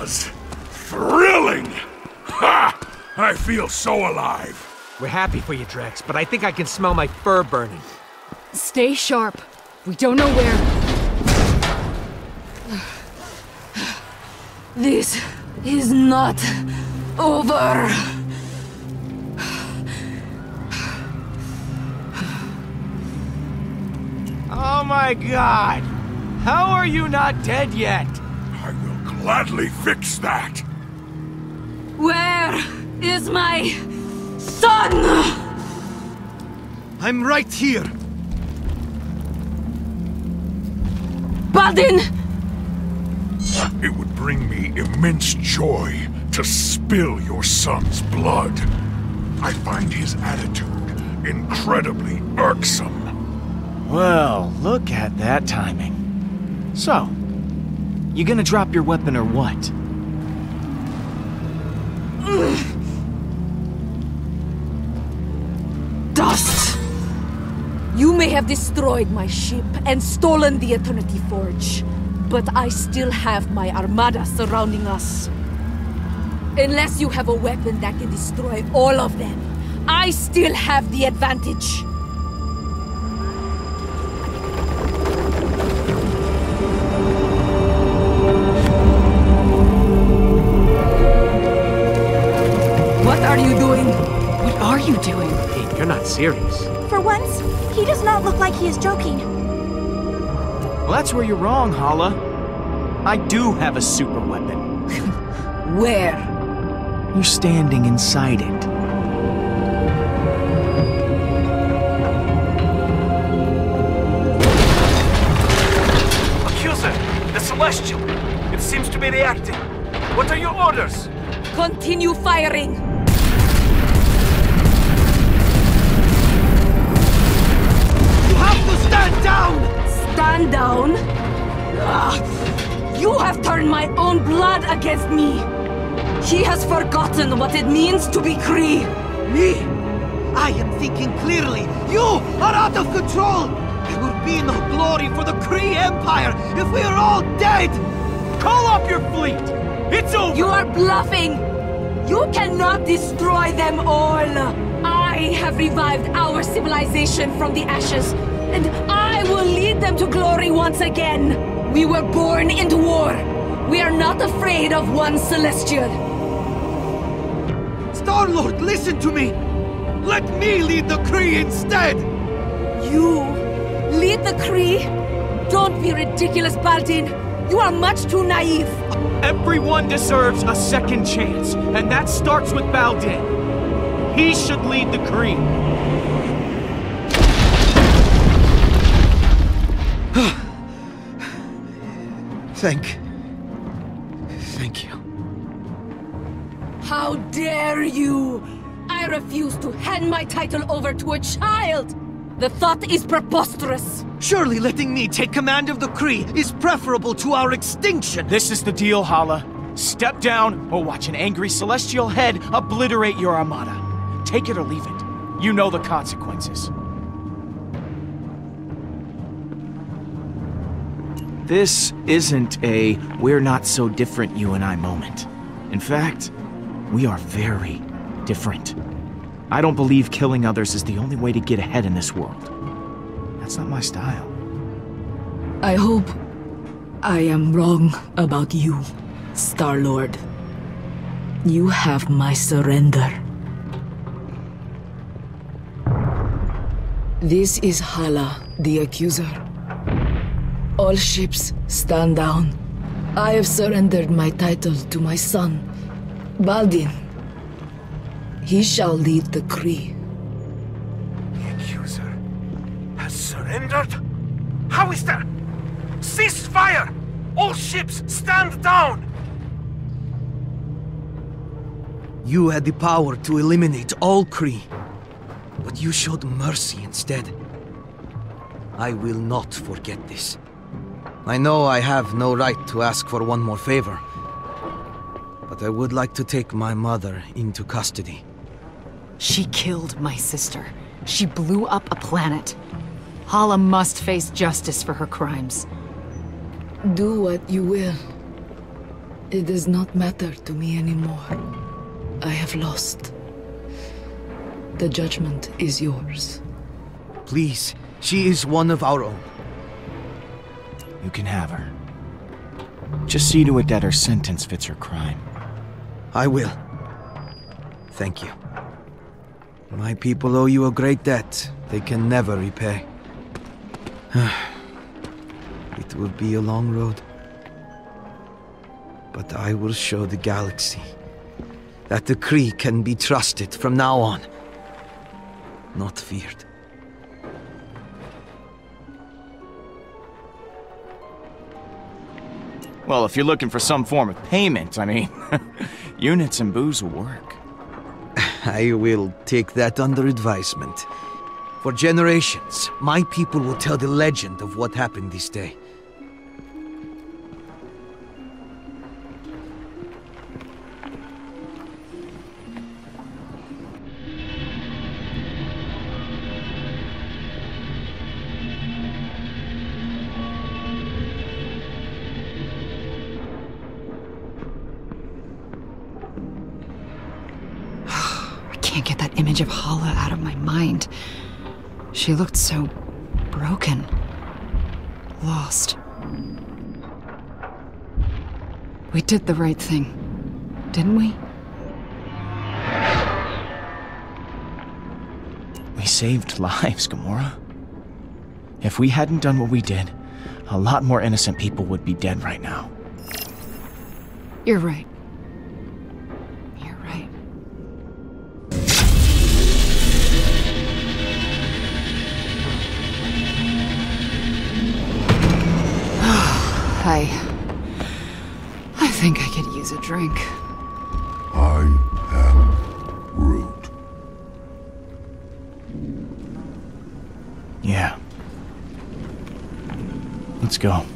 was thrilling! Ha! I feel so alive. We're happy for you, Drax, but I think I can smell my fur burning. Stay sharp. We don't know where. This is not over. Oh my god! How are you not dead yet? I will gladly fix that. Where is my son? I'm right here. Bal-din! It would bring me immense joy to spill your son's blood. I find his attitude incredibly irksome. Well, look at that timing. So, you gonna drop your weapon or what? Dust! You may have destroyed my ship and stolen the Eternity Forge, but I still have my armada surrounding us. Unless you have a weapon that can destroy all of them, I still have the advantage. What are you doing? What are you doing? Hey, you're not serious. For once, he does not look like he is joking. Well, that's where you're wrong, Hala. I do have a super weapon. Where? You're standing inside it. Accuser, the Celestial. It seems to be reacting. What are your orders? Continue firing! To stand down! Stand down? Ah, you have turned my own blood against me! He has forgotten what it means to be Kree! Me? I am thinking clearly. You are out of control! There will be no glory for the Kree Empire if we are all dead! Call up your fleet! It's over! You are bluffing! You cannot destroy them all! I have revived our civilization from the ashes, and I will lead them to glory once again! We were born into war! We are not afraid of one celestial! Star-Lord, listen to me! Let me lead the Kree instead! You lead the Kree? Don't be ridiculous, Bal-din! You are much too naive! Everyone deserves a second chance, and that starts with Bal-din. He should lead the Kree. Thank... Thank you. How dare you! I refuse to hand my title over to a child! The thought is preposterous! Surely letting me take command of the Kree is preferable to our extinction! This is the deal, Hala. Step down or watch an angry celestial head obliterate your armada. Take it or leave it. You know the consequences. This isn't a we're not so different you and I moment. In fact, we are very different. I don't believe killing others is the only way to get ahead in this world. That's not my style. I hope I am wrong about you, Star-Lord. You have my surrender. This is Hala, the Accuser. All ships, stand down. I have surrendered my title to my son, Bal-din. He shall lead the Kree. The accuser has surrendered? How is that? Cease fire! All ships, stand down! You had the power to eliminate all Kree, but you showed mercy instead. I will not forget this. I know I have no right to ask for one more favor, but I would like to take my mother into custody. She killed my sister. She blew up a planet. Hala must face justice for her crimes. Do what you will. It does not matter to me anymore. I have lost. The judgment is yours. Please, she is one of our own. You can have her. Just see to it that her sentence fits her crime. I will. Thank you. My people owe you a great debt they can never repay. it will be a long road. But I will show the galaxy that the Kree can be trusted from now on, not feared. Well, if you're looking for some form of payment, I mean, units and booze will work. I will take that under advisement. For generations, my people will tell the legend of what happened this day. Can't get that image of Hala out of my mind. She looked so broken. Lost. We did the right thing, didn't we? We saved lives, Gamora. If we hadn't done what we did, a lot more innocent people would be dead right now. You're right. A drink. I am Groot. Yeah. Let's go.